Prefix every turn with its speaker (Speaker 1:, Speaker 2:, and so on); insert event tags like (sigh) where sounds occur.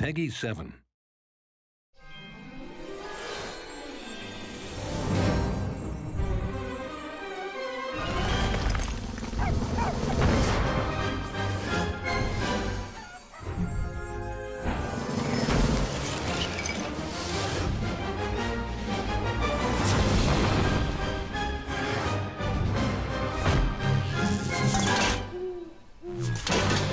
Speaker 1: Peggy 7. (laughs)